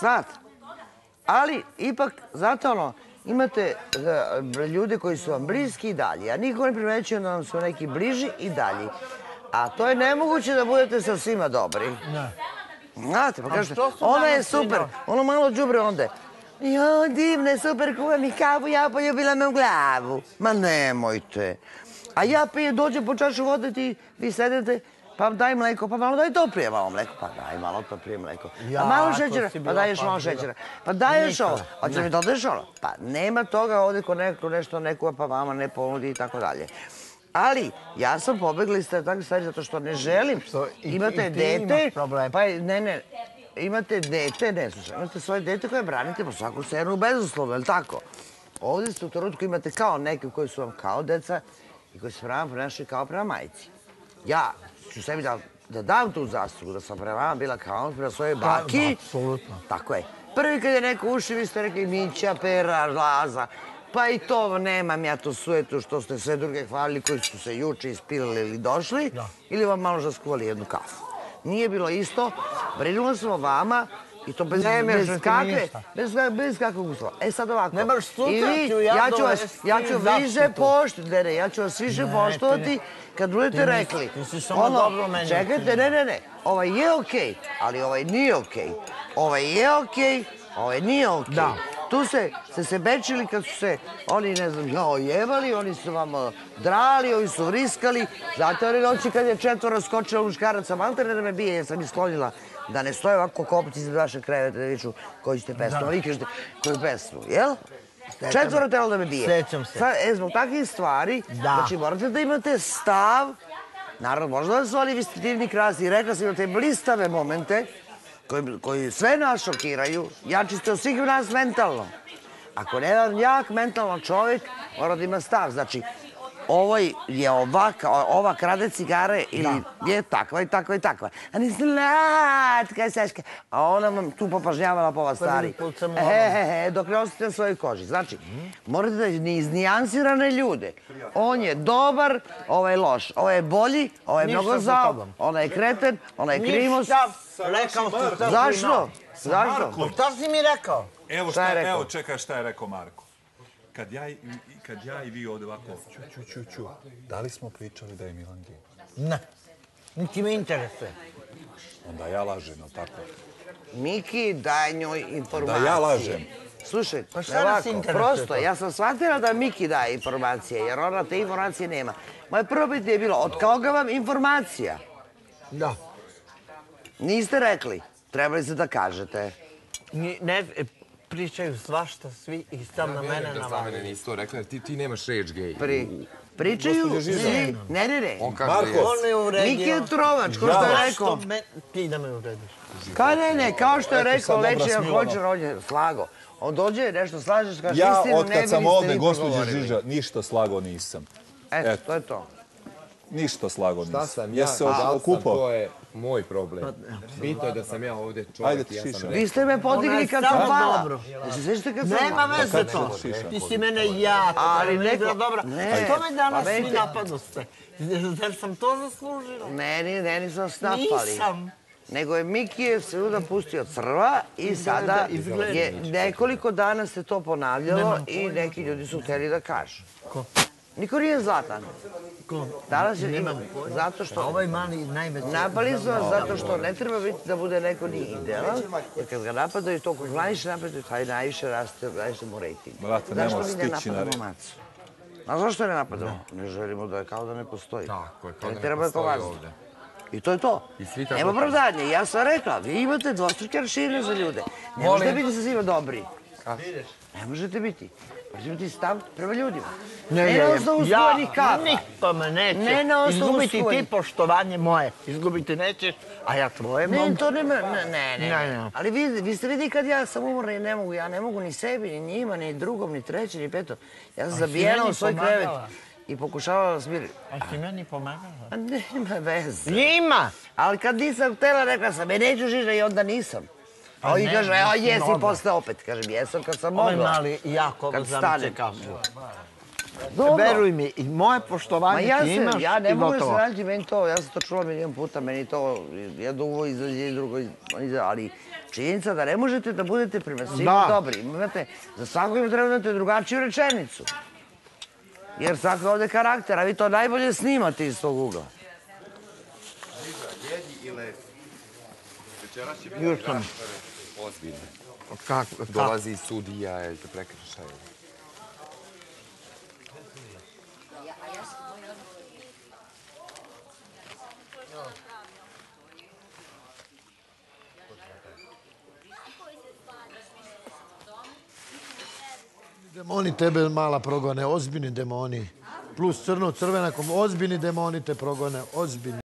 Znate. Ali, ipak, zato ono, imate e, ljude koji su vam bliski i dalje. A niko ne primećuje da vam su neki bliži i dalji. A to je nemoguće da budete sa svima dobri. Ne. Znate, pa kažete, ona je super, ono malo džubre onda. Jo, divne, super, kuva mi kavu, ja poljubila me u glavu. Ma nemojte. A ja pijem, dođem po čašu vode, ti, vi sedete, pa daj mleko, pa malo daj to prije malo mleko, pa daj malo to prije mleko. Ja, Pa malo šećera, pa daj još malo šećera. Pa daj još ovo, hoćeš mi dodeš ono? Pa nema toga ovdje ko neko nešto nekoga pa vama ne ponudi i tako dalje. Ali, ja sam pobegla iz takve stvari zato što ne želim. Što i- Imate i ti imaš dete, pa ne, ne, imate dete, ne slušaj, imate svoje dete koje branite po svaku cenu bezuslovno, je tako? Ovdje ste u trenutku imate kao neke koji su vam kao deca i koji se prema ponašaju kao prema majici. Ja ću sebi da, da dam tu zaslugu, da sam prema vama bila kao prema svojoj baki. apsolutno. Tako je. Prvi kad je neko uši, vi ste rekli Mića, Pera, Laza. Pa i to nemam ja tu sujetu što ste sve druge hvalili koji su se juče ispilili ili došli. Da. Ili vam malo žaskuvali jednu kafu. Nije bilo isto. Brinula sam o vama i to bez, Ne bez kakve, bez, bez kakvog uslova. E sad ovako. Ne možeš sutra vi, ću ja ja ću vas, ja ću više poštovati, ne, ne, ja ću vas više poštovati kad budete rekli. ti si samo dobro meni Čekajte, ne, ne, ne, ovaj je okej, ali ovaj nije okej. Ovaj je okej, ovaj nije okej. Da. Tu se, ste se bečili kad su se oni, ne znam, jao, jebali, oni su vam eh, drali, ovi su vriskali. Zato one noći kad je četvora skočila muškaraca, maltene da me bije, jer sam ih sklonila da ne stoje ovako kopci iza vaše kreveta da viču koju ćete pesmu. A vi kažete koju pesmu, jel? Četvoro telo da me bije. Sećam se. Sad, e, zbog takvih stvari, Da. znači morate da imate stav, naravno možda da su oni vi ste divni krasni, rekla sam imate blistave momente koji, sve nas šokiraju, jači ste od svih nas mentalno. Ako ne jedan jak mentalno čovjek, mora da ima stav. Znači, ovaj je ovaka, ova krade cigare ili je takva i takva i takva. A ni slatka je Seška. A ona vam tu popažnjavala po vas stari. E, e, e, dok ne osjetite na svojoj koži. Znači, morate da ni iznijansirane ljude. On je dobar, ovaj je loš. Ovaj je bolji, ovaj je Ništa mnogo zao, onaj je kreten, onaj je krimos. Rekao sam Zašto? Zašto? Pa Šta si mi rekao? Evo Šta je šta, rekao? evo čekaj šta je rekao Marko. Kad ja, i- kad ja i vi ovdje ovako, ču, ču, ču, ču, da li smo pričali da je Milan gej? Ne. Niti me interesuje. Onda ja lažem, jel tako? Miki, daj njoj informacije. Da ja lažem. Slušaj, Pa šta nas ovako, interesuje prosto, to? ja sam shvatila da Miki daje informacije, jer ona te informacije nema. Moje prvo pitanje je bilo, od koga vam informacija? Da. Niste rekli, trebali ste da kažete. Ni- Ne, pričaju svašta svi i sam na mene navali. mene nisi to rekla, jer ti, ti nemaš reč gej. Pri, pričaju svi, ne, ne, ne. On kaže Marko, da je. Miki je trovač, ko što je rekao. me- Ti da me uvrediš. Kao ne, ne, kao što je rekao, Smilano. hoće, on je slago. On dođe, nešto slažeš, kaže Ja, istinu, ne kad bi sam niste ovdje, ni gospođe progovorili. Žiža, ništa slago nisam. Eto. to je to. Ništa slago nisam. Šta sam ja, Jesi se da li sam, to je moj problem. Bitno je da sam ja ovdje Ajde čovjek ti i ja sam. Vi ste me podigli kad sam pala. sjećate kad sam Nema veze to. Ti si mene jako, Ali neko- dobro. Ne, Što me danas pa svi vidite- napadoste? Zar sam to zaslužila? Ne, ni, ne, nisam snapali. Nisam. Nego je Miki je se onda pustio crva i sada je nekoliko dana se to ponavljalo i neki ljudi su htjeli da kažu. Ko? Niko nije zlatan. Ko? Danas je Nemam zato što... Ovaj mali najveći... Napali su vas zato što ne treba biti da bude neko ni idealan, jer kad ga napadaju, to kog najviše napadaju, taj najviše raste, najviše mu rejting. Brate, Zašto nemoj mi ne stići na napadamo macu? A zašto ne napadamo? Ne želimo da je kao da ne postoji. Tako je, kao Ne da ne treba postoji ovdje. I to je to. Nema opravdanje. Ja sam rekla, vi imate dvostruke aršine za ljude. Ne možete biti sa svima dobri. Ne možete biti. Možete biti stav prema ljudima. Ne, na osnovu skovanih kapa. Niko me neće. Ne na osnovu Izgubiti ti poštovanje moje. Izgubiti nećeš, a ja tvoje Ne, mogu. to nema, ne, ne, ne. Ne, ne. Ali vi, vi ste vidi kad ja sam umorna i ne mogu, ja ne mogu ni sebi, ni njima, ni drugom, ni trećem, ni petom. Ja sam si zabijena u svoj krevet i pokušavala da smirim. A ti meni pomagala? A nema veze. Ima! Ali kad nisam htjela, rekla sam, e, neću žiža i onda nisam. A on ne, kaže, a nisi jesi posle opet. Kažem, jesam kad sam Ovaj mogla. mali jako Kad kafu. Dobro. Veruj mi, i moje poštovanje ja, ti imaš ja ne i mogu da se nađi, meni to, ja sam to čula milijon puta, meni to jedno uvo izađe i drugo iz- iza, ali Činjenica da ne možete da budete prema svima dobri. Imate, za svakog ima treba da imate drugačiju rečenicu. Jer svako je ovde karakter, a vi to najbolje snimate iz tog ugla. Večeras će biti Još sam. rasprave ozbiljne. Kako? Dolazi sudija i prekršaj. Demoni tebe mala progone, ozbiljni demoni. Plus crno-crvena, ozbiljni demoni te progone, ozbiljni.